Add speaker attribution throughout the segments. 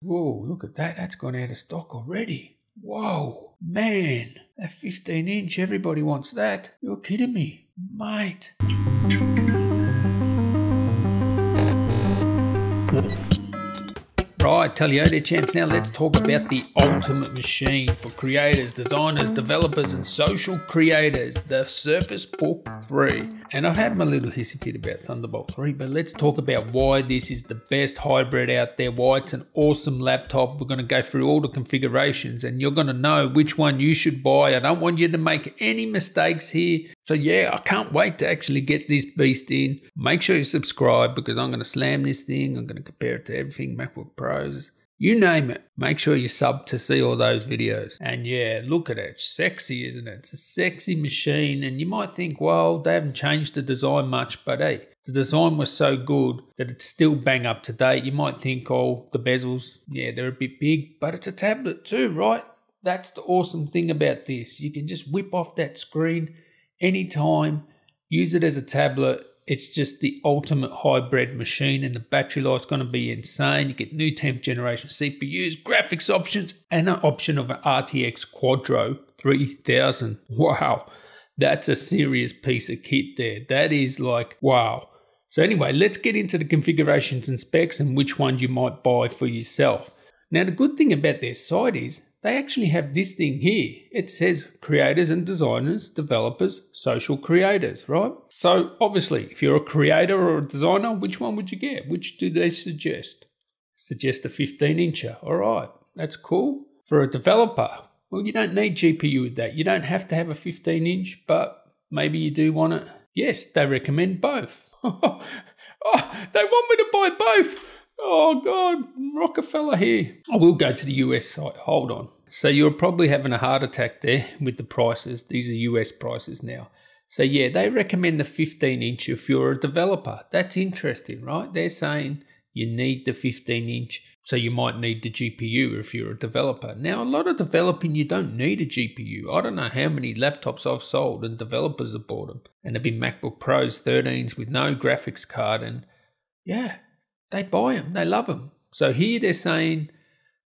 Speaker 1: Whoa, look at that. That's gone out of stock already. Whoa, man, that 15 inch, everybody wants that. You're kidding me, mate. Right, tell you there, champs. Now let's talk about the ultimate machine for creators, designers, developers, and social creators, the Surface Book 3. And I've had my little hissy fit about Thunderbolt 3, but let's talk about why this is the best hybrid out there, why it's an awesome laptop. We're going to go through all the configurations and you're going to know which one you should buy. I don't want you to make any mistakes here. So yeah, I can't wait to actually get this beast in. Make sure you subscribe because I'm going to slam this thing. I'm going to compare it to everything MacBook Pros. You name it. Make sure you sub to see all those videos. And yeah, look at it. It's sexy, isn't it? It's a sexy machine. And you might think, well, they haven't changed the design much, but hey, the design was so good that it's still bang up to date. You might think, oh, the bezels, yeah, they're a bit big, but it's a tablet too, right? That's the awesome thing about this. You can just whip off that screen anytime, use it as a tablet. It's just the ultimate hybrid machine, and the battery life's going to be insane. You get new 10th generation CPUs, graphics options, and an option of an RTX Quadro 3000. Wow, that's a serious piece of kit there. That is like, wow. So, anyway, let's get into the configurations and specs and which ones you might buy for yourself. Now, the good thing about their site is they actually have this thing here. It says creators and designers, developers, social creators, right? So obviously, if you're a creator or a designer, which one would you get? Which do they suggest? Suggest a 15 incher. All right, that's cool. For a developer, well, you don't need GPU with that. You don't have to have a 15 inch, but maybe you do want it. Yes, they recommend both. oh, they want me to buy both. Oh God, Rockefeller here. I will go to the US site. Hold on. So you're probably having a heart attack there with the prices. These are US prices now. So yeah, they recommend the 15 inch if you're a developer. That's interesting, right? They're saying you need the 15 inch, so you might need the GPU if you're a developer. Now, a lot of developing, you don't need a GPU. I don't know how many laptops I've sold and developers have bought them, and they've been MacBook Pros 13s with no graphics card, and yeah, they buy them, they love them. So here they're saying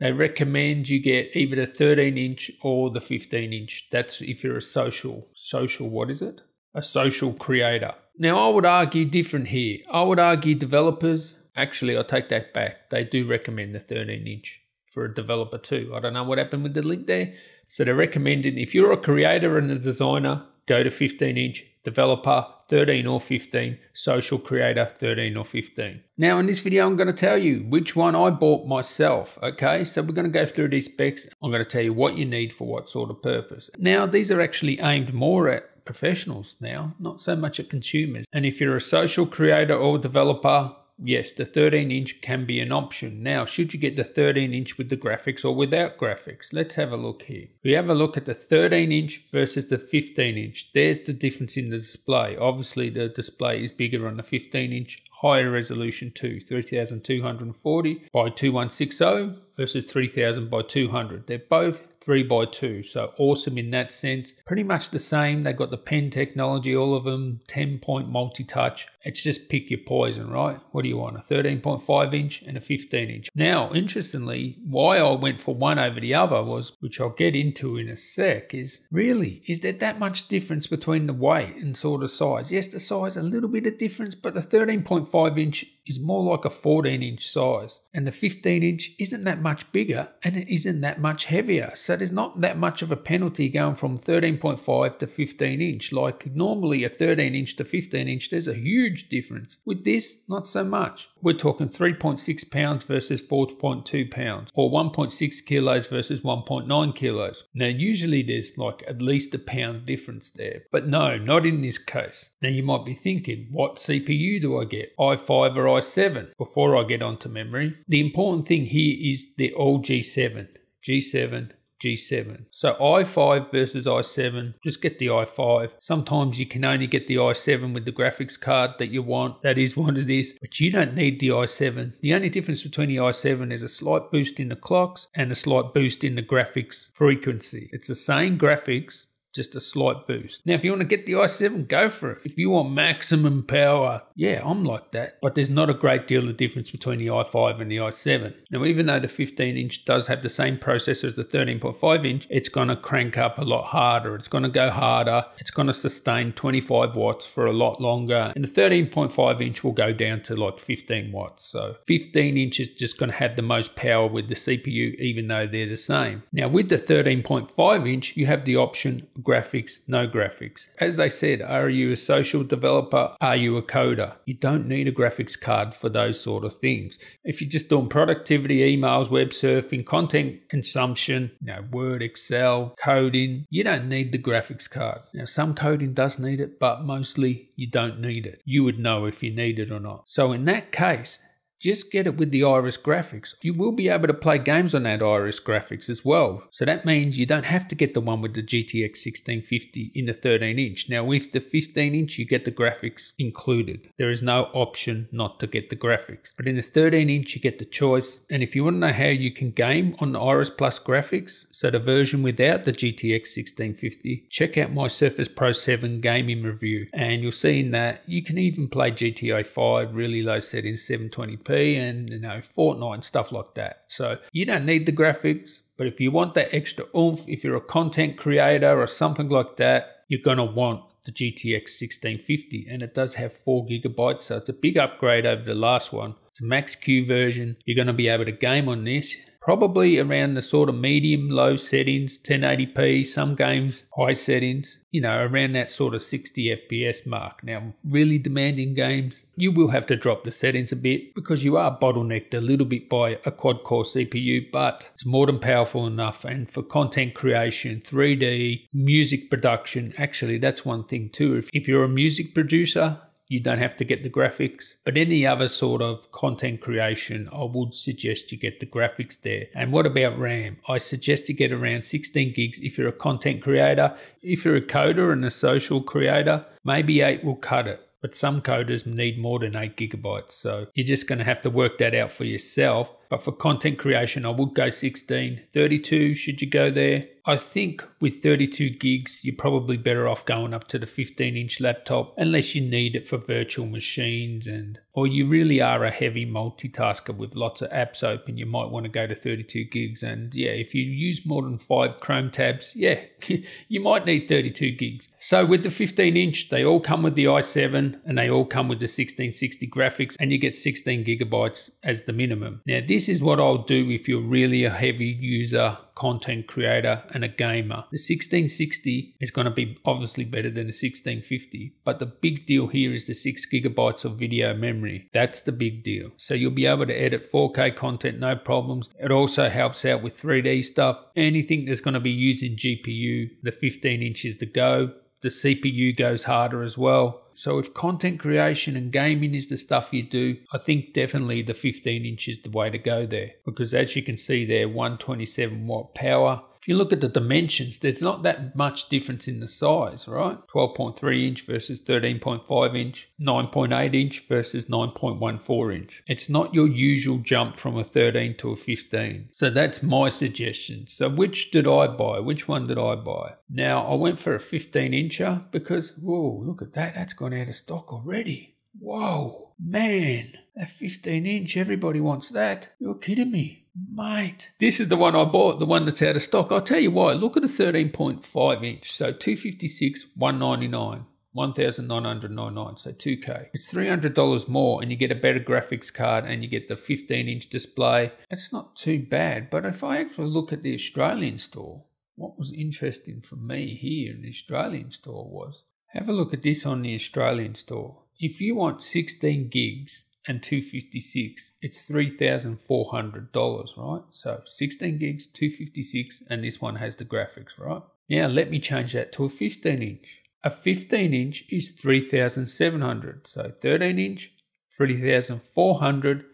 Speaker 1: they recommend you get either the 13 inch or the 15 inch. That's if you're a social, social, what is it? A social creator. Now, I would argue different here. I would argue developers, actually, I'll take that back. They do recommend the 13 inch for a developer too. I don't know what happened with the link there. So they're recommending if you're a creator and a designer, go to 15 inch developer 13 or 15, social creator 13 or 15. Now in this video I'm going to tell you which one I bought myself, okay? So we're going to go through these specs. I'm going to tell you what you need for what sort of purpose. Now these are actually aimed more at professionals now, not so much at consumers. And if you're a social creator or developer, yes, the 13 inch can be an option. Now, should you get the 13 inch with the graphics or without graphics? Let's have a look here. We have a look at the 13 inch versus the 15 inch. There's the difference in the display. Obviously, the display is bigger on the 15 inch, higher resolution too, 3240 by 2160 versus 3000 by 200. They're both 3 by 2 So awesome in that sense. Pretty much the same. They've got the pen technology, all of them, 10 point multi touch. It's just pick your poison, right? What do you want? A 13.5 inch and a 15 inch. Now, interestingly, why I went for one over the other was, which I'll get into in a sec, is really, is there that much difference between the weight and sort of size? Yes, the size, a little bit of difference, but the 13.5 inch is more like a 14 inch size, and the 15 inch isn't that much bigger and it isn't that much heavier. So there's not that much of a penalty going from 13.5 to 15 inch. Like normally a 13 inch to 15 inch, there's a huge difference. With this, not so much. We're talking 3.6 pounds versus 4.2 pounds, or 1.6 kilos versus 1.9 kilos. Now, usually there's like at least a pound difference there, but no, not in this case. Now, you might be thinking, what CPU do I get? i5 or i7 before I get onto memory. The important thing here is they're all G7. G7, G7. So i5 versus i7, just get the i5. Sometimes you can only get the i7 with the graphics card that you want. That is what it is. But you don't need the i7. The only difference between the i7 is a slight boost in the clocks and a slight boost in the graphics frequency. It's the same graphics, just a slight boost. Now, if you want to get the i7, go for it. If you want maximum power, yeah, I'm like that. But there's not a great deal of difference between the i5 and the i7. Now, even though the 15 inch does have the same processor as the 13.5 inch, it's going to crank up a lot harder. It's going to go harder. It's going to sustain 25 watts for a lot longer. And the 13.5 inch will go down to like 15 watts. So 15 inch is just going to have the most power with the CPU, even though they're the same. Now, with the 13.5 inch, you have the option graphics, no graphics. As they said, are you a social developer? Are you a coder? You don't need a graphics card for those sort of things. If you're just doing productivity, emails, web surfing, content consumption, you know, Word, Excel, coding, you don't need the graphics card. Now, some coding does need it, but mostly you don't need it. You would know if you need it or not. So in that case, just get it with the Iris graphics. You will be able to play games on that Iris graphics as well. So that means you don't have to get the one with the GTX 1650 in the 13 inch. Now with the 15 inch, you get the graphics included. There is no option not to get the graphics. But in the 13 inch, you get the choice. And if you want to know how you can game on the Iris Plus graphics, so the version without the GTX 1650, check out my Surface Pro 7 gaming review. And you'll see in that you can even play GTA 5 really low settings 720p and you know Fortnite and stuff like that. So you don't need the graphics, but if you want that extra oomph, if you're a content creator or something like that, you're gonna want the GTX 1650 and it does have 4 gigabytes so it's a big upgrade over the last one it's a max q version you're going to be able to game on this probably around the sort of medium low settings 1080p some games high settings you know around that sort of 60 fps mark. Now really demanding games you will have to drop the settings a bit because you are bottlenecked a little bit by a quad core cpu but it's more than powerful enough. And for content creation 3d music production actually that's one thing too. If, if you're a music producer you don't have to get the graphics. But any other sort of content creation, I would suggest you get the graphics there. And what about RAM? I suggest you get around 16 gigs if you're a content creator. If you're a coder and a social creator, maybe 8 will cut it but some coders need more than 8 gigabytes. So you're just going to have to work that out for yourself. But for content creation, I would go 16. 32, should you go there? I think with 32 gigs, you're probably better off going up to the 15 inch laptop unless you need it for virtual machines and or you really are a heavy multitasker with lots of apps open, you might want to go to 32 gigs. And yeah, if you use more than five Chrome tabs, yeah, you might need 32 gigs. So with the 15 inch, they all come with the i7 and they all come with the 1660 graphics and you get 16 gigabytes as the minimum. Now, this is what I'll do if you're really a heavy user content creator and a gamer. The 1660 is going to be obviously better than the 1650, but the big deal here is the 6 gigabytes of video memory. That's the big deal. So you'll be able to edit 4K content no problems. It also helps out with 3D stuff. Anything that's going to be using GPU, the 15 inch is the go. The CPU goes harder as well. So if content creation and gaming is the stuff you do, I think definitely the 15 inch is the way to go there. Because as you can see there, 127 watt power, if you look at the dimensions, there's not that much difference in the size, right? 12.3 inch versus 13.5 inch, 9.8 inch versus 9.14 inch. It's not your usual jump from a 13 to a 15. So that's my suggestion. So which did I buy? Which one did I buy? Now I went for a 15 incher because, whoa, look at that. That's gone out of stock already. Whoa, man, that 15 inch, everybody wants that. You're kidding me. Mate, this is the one I bought, the one that's out of stock. I'll tell you why. Look at the 13.5 inch. So 256, 199. 1999 so 2k it's $300 more and you get a better graphics card and you get the 15 inch display it's not too bad but if i actually look at the australian store what was interesting for me here in the australian store was have a look at this on the australian store if you want 16 gigs and 256 it's $3400 right? So 16 gigs 256 and this one has the graphics right? Now let me change that to a 15 inch. A 15 inch is 3700 so 13 inch 3400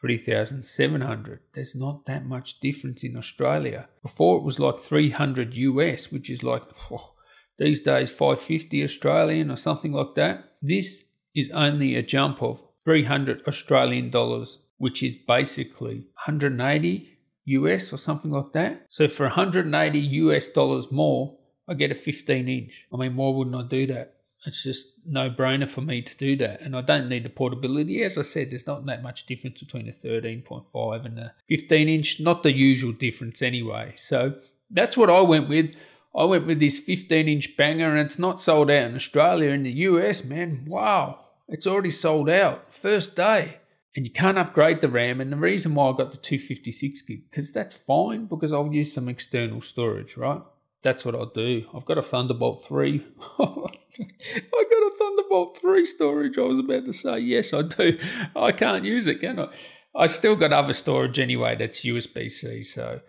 Speaker 1: 3700 there's not that much difference in australia. Before it was like 300 us which is like oh, these days 550 australian or something like that this is only a jump of 300 Australian dollars, which is basically 180 US or something like that. So for 180 US dollars more, I get a 15 inch. I mean, why wouldn't I do that? It's just no brainer for me to do that. And I don't need the portability. As I said, there's not that much difference between a 13.5 and a 15 inch, not the usual difference anyway. So that's what I went with. I went with this 15 inch banger and it's not sold out in Australia. In the US, man, wow, it's already sold out. First day. And you can't upgrade the RAM. And the reason why I got the 256 gig, because that's fine because I'll use some external storage, right? That's what I'll do. I've got a Thunderbolt 3. I got a Thunderbolt 3 storage. I was about to say, yes, I do. I can't use it, can I? I still got other storage anyway that's USB C. So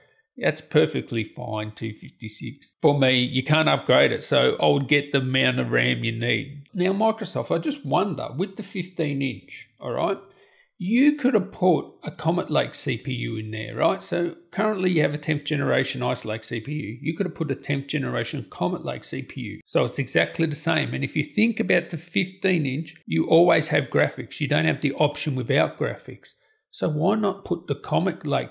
Speaker 1: that's perfectly fine, 256. For me, you can't upgrade it. So I would get the amount of RAM you need. Now, Microsoft, I just wonder with the 15 inch, all right? you could have put a Comet Lake CPU in there, right? So currently you have a 10th generation Ice Lake CPU. You could have put a 10th generation Comet Lake CPU. So it's exactly the same. And if you think about the 15 inch, you always have graphics. You don't have the option without graphics. So why not put the Comet Lake